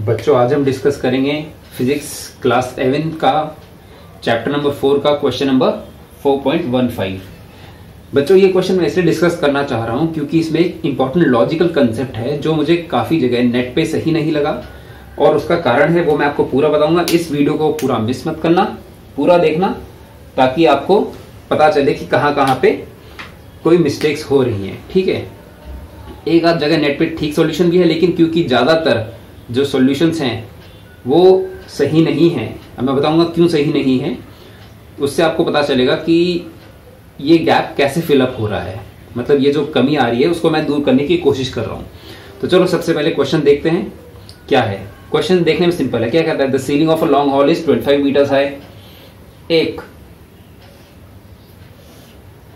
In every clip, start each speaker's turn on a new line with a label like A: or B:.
A: बच्चों, आज हम डिस्कस करेंगे फिजिक्स क्लास एवन का चैप्टर नंबर फोर का question number four point one five बच्चों, ये क्वेश्चन मैं इसलिए डिस्कस करना चाह रहा हूँ क्योंकि इसमें एक इंपॉर्टेंट लॉजिकल कंसेप्ट है जो मुझे काफ़ी जगह नेट पे सही नहीं लगा और उसका कारण है वो मैं आपको पूरा बताऊँगा। इस वीडियो को पूरा मिस मत करना, पूरा देखना ताकि आपको पता चले कि कहाँ कहाँ पे कोई मिस्टेक्स हो रही हैं। ठीक है? एक आध जगह नेट पे ठीक सॉल्यूशन भी है, लेकिन क्योंकि ज़्यादातर जो सॉल्यूशंस हैं, वो सही नहीं हैं। अब मैं बताऊँगा क्यों सही नहीं है। उससे आपको पता चलेगा कि ये गैप कैसे फिलअप हो रहा है। मतलब ये जो कमी आ रही है, उसको मैं दूर करने की कोशिश कर रहा हूँ। तो चलो सबसे पहले क्वेश्चन देखते हैं, क्या है? क्वेश्चन देखने में सिंपल है। क्या कहता है? The ceiling of a long hall is 25 metres high एक,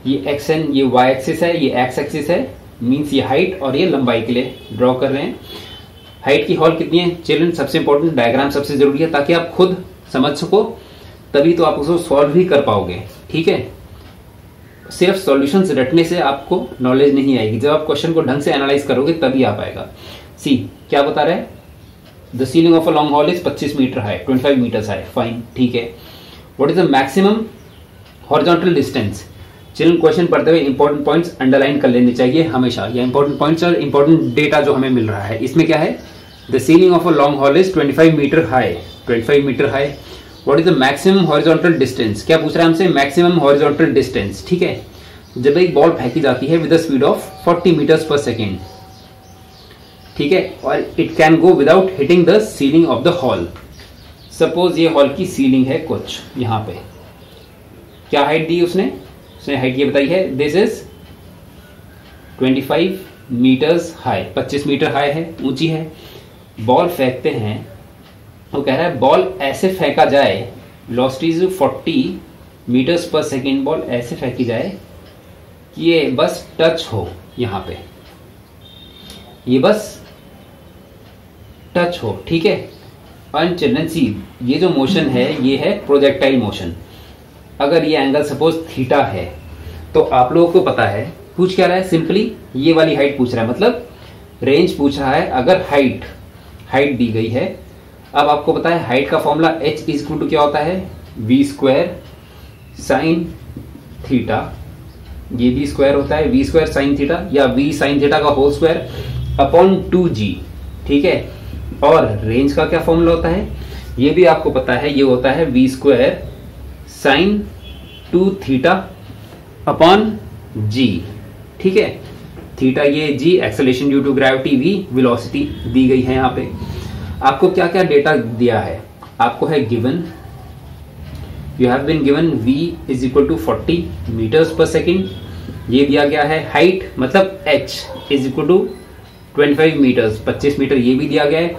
A: ये एक्स एन ये वाई एक्सिस है, ये एक्स एक्सिस है मीन्स ये हाइट और ये लंबाई के लिए ड्रॉ कर रहे हैं। हाइट की हॉल कितनी है? चिल्ड्रन सबसे इंपॉर्टेंट डायग्राम सबसे ज़रूरी है, ताकि आप खुद समझ सको, तभी तो आप उसको सॉल्व भी कर पाओगे। ठीक है? सिर्फ़ सॉल्यूशन रटने से आपको नॉलेज नहीं आएगी। जब आप क्वेश्चन को ढंग से एनालाइज करोगे, तभी आ पाएगा। सी क्या बता रहे the ceiling of a long hall is 25 metre high 25 metre high fine ठीक है। What is the maximum horizontal distance children question पढ़ते हुए इंपॉर्टेंट पॉइंट्स अंडरलाइन कर लेने चाहिए हमेशा। या इंपॉर्टेंट पॉइंट्स और इंपॉर्टेंट डेटा जो हमें मिल रहा है। इसमें क्या है? The ceiling of a long hall is 25 metre high 25 metre high what is the maximum horizontal distance क्या पूछ रहा है हमसे? मैक्सिमम हॉरिजॉन्टल डिस्टेंस ठीक है? जब एक बॉल फेंकी जाती है with speed of 40 metres per second ठीक है? और it can go without hitting the ceiling of the hall suppose ये हॉल की सीलिंग है कुछ यहाँ पे। क्या हाइट दी उसने? उसने हाइट ये बताई है this is 25 metres high 25 metre high है, ऊँची है। बॉल फेंकते हैं। वो कह रहा है बॉल ऐसे फेंका जाए velocity 40 metres per second ball ऐसे फेंकी जाए कि ये बस टच हो यहाँ पे। ये बस टच हो, ठीक है? अनचिल्ड्रन सी ये जो मोशन है, ये है प्रोजेक्टाइल मोशन अगर ये एंगल सपोज़ थीटा है तो आप लोगों को पता है, पूछ क्या रहा है? सिंपली ये वाली हाइट पूछ रहा है। मतलब रेंज पूछ रहा है, अगर हाइट हाइट दी गई है, अब आपको पता है हाइट का फॉर्मूला एच इज़ टू क्या होता है? वी स्क्वायर साइन थीटा ये भी स्क्वायर होता है वी स्क्वायर साइन थीटा या वी साइन थीटा का whole square upon two G ठीक है? और रेंज का क्या फॉर्मूला होता है? ये भी आपको पता है, ये होता है V square sine two theta upon G. ठीक है? थीटा ये G, acceleration due to gravity V, velocity दी गई है यहाँ पे। आपको क्या क्या डेटा दिया है? आपको है given. You have been given v is equal to 40 metres per second ये दिया गया है हाइट मतलब h is equal to 25 metres 25 metre ये भी दिया गया है।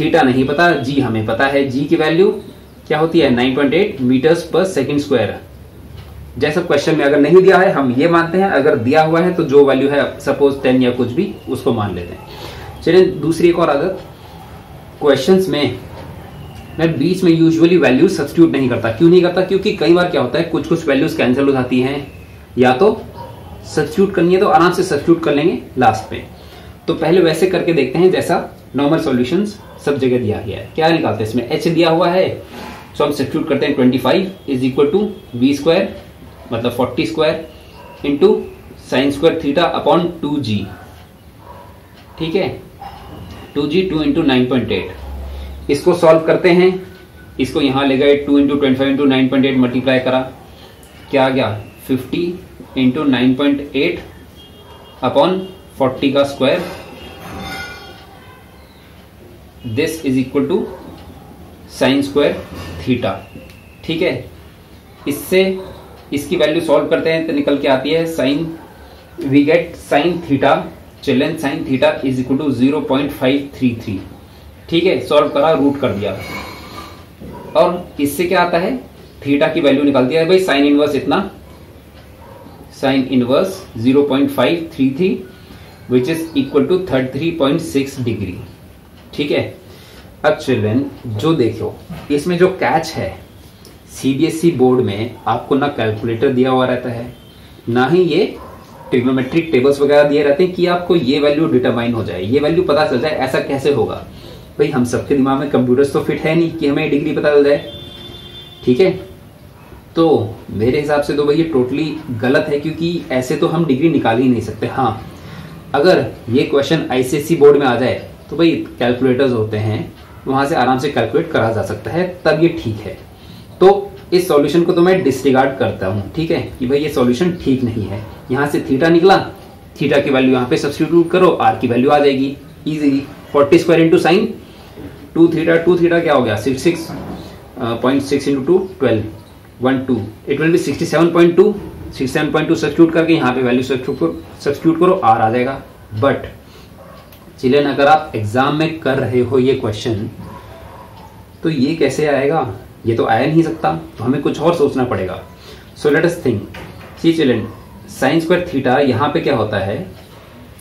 A: थीटा नहीं पता जी हमें पता है। जी की वैल्यू क्या होती है? 9.8 मीटर्स पर सेकेंड स्क्वायर जैसा क्वेश्चन में अगर नहीं दिया है, हम ये मानते हैं, अगर दिया हुआ है तो जो वैल्यू है सपोज़ 10 या कुछ भी, उसको मान लेते हैं। चलिए, दूसरी एक और आदत। क्वेश्चंस में, मैं बीच में यूजुअली वैल्यू सब्सिट्यूट नहीं करता। क्यों नहीं करता? क्योंकि कई बार क्या होता है कुछ कुछ वैल्यूज़ कैंसिल हो जाती हैं। या तो सब्सिट्यूट करनी है तो आराम से सब्सिट्यूट कर लेंगे लास्ट में। तो पहले वैसे करके देखते हैं, जैसा नॉर्मल सॉल्यूशंस सब जगह दिया गया है। क्या निकालते हैं इसमें? एच दिया हुआ है। तो हम सब्सिट्यूट करते हैं 25 is equal to V square मतलब 40 square into sine square theta upon two G ठीक है? Two G two into nine point eight इसको सॉल्व करते हैं। इसको यहाँ ले गए two into twenty five into nine point eight multiply करा। क्या आ गया? Fifty into nine point eight upon forty का square this is equal to sine square theta ठीक है? इससे इसकी वैल्यू सॉल्व करते हैं तो निकल के आती है sine we get sine theta children sine theta is equal to zero point five three three ठीक है? सॉल्व करा रूट कर दिया। और इससे क्या आता है? थीटा की वैल्यू निकाल दिया है भाई साइन इनवर्स इतना sine inverse zero point five three three which is equal to thirty three point six degree ठीक है? अब चिल्ड्रन जो देखो, इसमें जो कैच है सीबीएसई बोर्ड में आपको ना कैलकुलेटर दिया हुआ रहता है, ना ही ये ट्रिग्नोमेट्रिक टेबल्स वगैरह दिए रहते हैं कि आपको ये वैल्यू डिटरमाइन हो जाए, ये वैल्यू पता चल जाए, ऐसा कैसे होगा। भाई, हम सबके दिमाग में कंप्यूटर्स तो फिट है नहीं कि हमें डिग्री पता चल जाए। ठीक है? तो मेरे हिसाब से तो भाई ये टोटली गलत है, क्योंकि ऐसे तो हम डिग्री निकाल ही नहीं सकते। हाँ अगर ये क्वेश्चन आईसीएससी बोर्ड में आ जाए तो भाई कैलकुलेटर्स होते हैं वहाँ से आराम से कैलकुलेट करा जा सकता है, तब ये ठीक है। तो इस सॉल्यूशन को तो मैं डिसरिगार्ड करता हूँ, ठीक है? कि भाई ये सॉल्यूशन ठीक नहीं है। यहाँ से थीटा निकला थीटा की वैल्यू यहाँ पे सब्सटीट्यूट करो आर की वैल्यू आ जाएगी easily forty square into sine two theta two theta क्या हो गया? Six six point six into two twelve one two it will be sixty seven point two sixty seven point two substitute करके यहाँ पे value substitute करो R आ जाएगा। But चिलेन अगर आप एग्ज़ाम में कर रहे हो ये क्वेश्चन तो ये कैसे आएगा? ये तो आया नहीं सकता तो हमें कुछ और सोचना पड़ेगा। So let us think see children sine square theta यहाँ पे क्या होता है?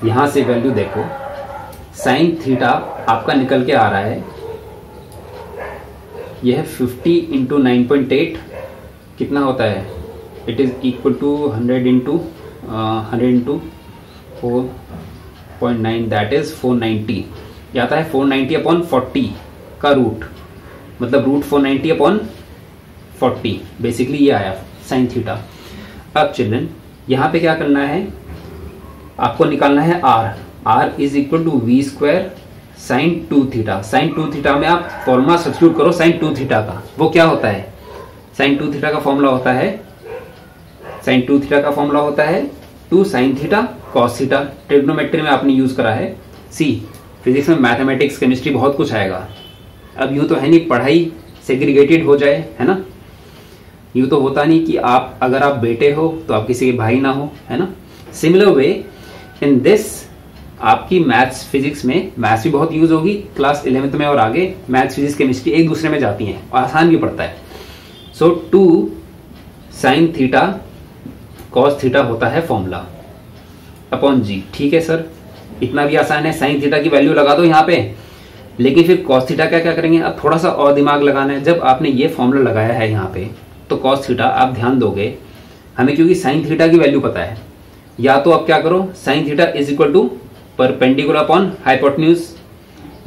A: यहाँ से वैल्यू देखो। साइन थीटा आपका निकल के आ रहा है। यह है fifty into nine point eight कितना होता है? It is equal to hundred into hundred into four point nine that is four ninety ये आता है फोर नाइन्टी अपॉन फोर्टी का रूट मतलब root four ninety upon forty basically ये आया साइन थीटा अब चिल्ड्रन यहाँ पे क्या करना है? आपको निकालना है R R is equal to V square sine two theta sine two theta में आप फॉर्मूला सब्सिट्यूट करो साइन टू थीटा का. वो क्या होता है? साइन टू थीटा का फॉर्मूला होता है? साइन टू थीटा का फॉर्मूला होता है? Two sine theta cos theta trigonometry में आपने यूज़ करा है। सी फिजिक्स में मैथमेटिक्स केमिस्ट्री बहुत कुछ आएगा। अब यूँ तो है नहीं, पढ़ाई सेग्रीगेटेड हो जाए, है ना? यूँ तो होता नहीं कि आप, अगर आप बेटे हो तो आप किसी के भाई ना हो, है ना? सिमिलर वे इन दिस आपकी मैथ्स फिजिक्स में मैथ्स भी बहुत यूज़ होगी। क्लास इलेवेंथ में और आगे मैथ्स फिजिक्स केमिस्ट्री एक दूसरे में जाती हैं, और आसान भी पड़ता है। So two sine theta cos theta होता है फॉर्मूला अपॉन जी ठीक है, सर? इतना भी आसान है साइन थीटा की वैल्यू लगा दो यहाँ पे। लेकिन फिर कॉस थीटा क्या क्या करेंगे? अब थोड़ा सा और दिमाग लगाना है। जब आपने ये फॉर्मूला लगाया है यहाँ पे तो कॉस थीटा आप ध्यान दोगे। हमें क्योंकि साइन थीटा की वैल्यू पता है। या तो आप क्या करो? Sine theta is equal to perpendicular upon hypotenuse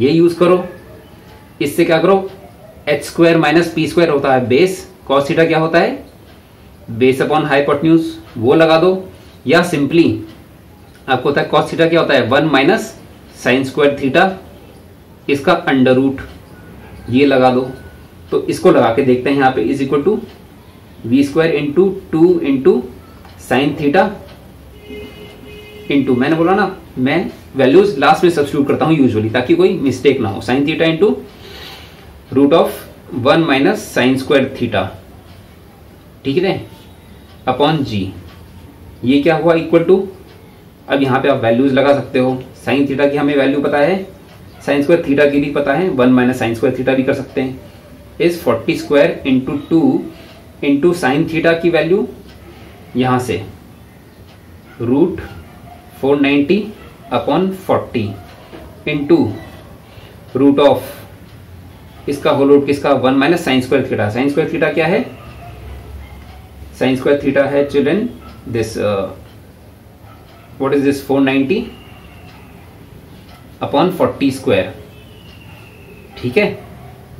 A: ये यूज़ करो। इससे क्या करो? H square minus P square होता है बेस कॉस थीटा क्या होता है? बेस अपॉन हाइपोटन्यूज वो लगा दो। या सिंपली आपको होता है कॉस थीटा क्या होता है? One minus sine square theta इसका अंडर रूट ये लगा दो। तो इसको लगा के देखते हैं यहाँ पे is equal to V square into two into sine theta into मैंने बोला ना, मैं वैल्यूज़ लास्ट में सब्सिट्यूट करता हूँ यूजुअली ताकि कोई मिस्टेक ना हो। Sine theta into root of one minus sine square theta ठीक है? अपॉन जी ये क्या हुआ इक्वल टू अब यहाँ पे आप वैल्यूज़ लगा सकते हो। साइन थीटा की हमें वैल्यू पता है। साइन स्क्वायर थीटा की भी पता है। One minus sine square theta भी कर सकते हैं। इस forty square into two into sine theta की वैल्यू यहाँ से। Root four ninety upon forty into root of इसका होल रूट किसका? One minus sine square theta sine square theta क्या है? साइन स्क्वायर थीटा है children this what is this 490 upon 40 square ठीक है?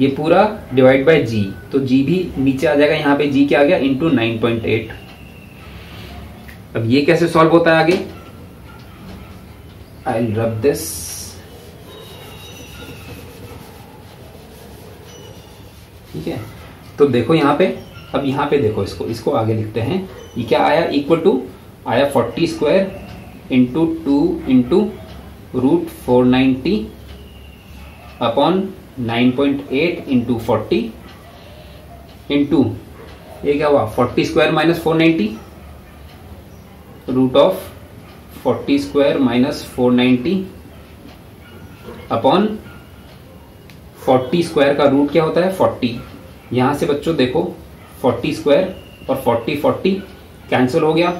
A: ये पूरा डिवाइड बाय जी तो जी भी नीचे आ जाएगा, यहाँ पे जी क्या आ गया? इंटू नाइन पॉइंट एट अब ये कैसे सॉल्व होता है आगे? आई रब दिस ठीक है? तो देखो यहाँ पे, अब यहाँ पे देखो इसको इसको आगे लिखते हैं। ये क्या आया? इक्वल टू आया forty square into two into root four ninety upon nine point eight into forty into ये क्या हुआ? Forty square minus four ninety root of forty square minus four ninety upon forty square का root क्या होता है? Forty यहाँ से बच्चों देखो फोर्टी स्क्वायर और फोर्टी फोर्टी कैंसिल हो गया।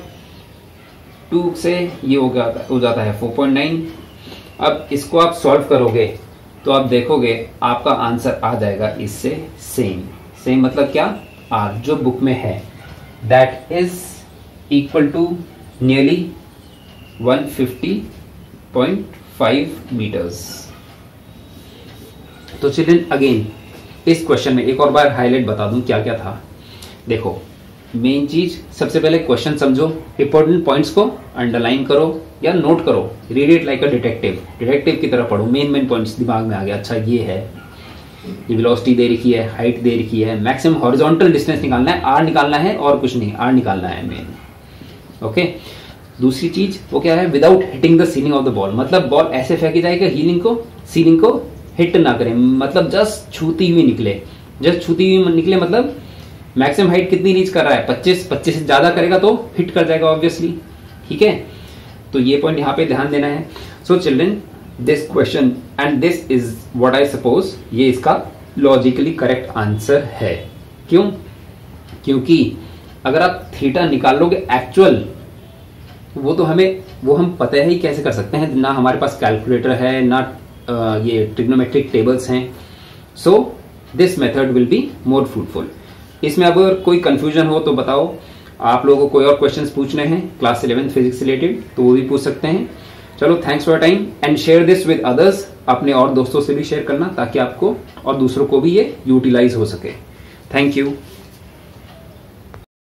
A: टू से ये हो गया, हो जाता है फोर पॉइंट नाइन अब इसको आप सॉल्व करोगे तो आप देखोगे आपका आंसर आ जाएगा इससे सेम सेम मतलब क्या? आर जो बुक में है। That is equal to nearly 150.5 metres तो चिल्ड्रन अगेन इस क्वेश्चन में एक और बार हाईलाइट बता दूँ क्या क्या था। देखो मेन चीज़, सबसे पहले क्वेश्चन समझो इंपॉर्टेंट पॉइंट्स को अंडरलाइन करो या नोट करो। Read it like a detective detective की तरह पढ़ो। मेन मेन पॉइंट्स दिमाग में आ गया। अच्छा ये है। ये वेलोसिटी दे रखी है हाइट दे रखी है। मैक्सिमम हॉरिजॉन्टल डिस्टेंस निकालना है आर निकालना है और कुछ नहीं। आर निकालना है मेन ओके दूसरी चीज़, वो क्या है? Without hitting the ceiling of the ball मतलब बॉल ऐसे फेंकी जाएगा हीलिंग को सीलिंग को हिट ना करें। मतलब जस्ट छूती हुई निकले। जस्ट छूती हुई निकले मतलब मैक्सिमम हाइट कितनी रीच कर रहा है? 25 25 से ज़्यादा करेगा तो हिट कर जाएगा ऑब्वियसली ठीक है? तो ये पॉइंट यहाँ पे ध्यान देना है। So children this question and this is what I suppose ये इसका लॉजिकली करेक्ट आंसर है। क्यों? क्योंकि अगर आप थीटा निकाल लोगे एक्चुअल वो तो हमें, वो हम पता ही कैसे कर सकते हैं, ना हमारे पास कैलकुलेटर है, ना ये ट्रिग्नोमेट्रिक टेबल्स हैं। So this method will be more fruitful इसमें अगर कोई कंफ्यूजन हो तो बताओ। आप लोगों को कोई और क्वेश्चंस पूछने हैं क्लास इलेवेंथ फिजिक्स रिलेटेड तो वो भी पूछ सकते हैं। चलो thanks for time and share this with others अपने और दोस्तों से भी शेयर करना ताकि आपको और दूसरों को भी ये यूटिलाइज हो सके। Thank you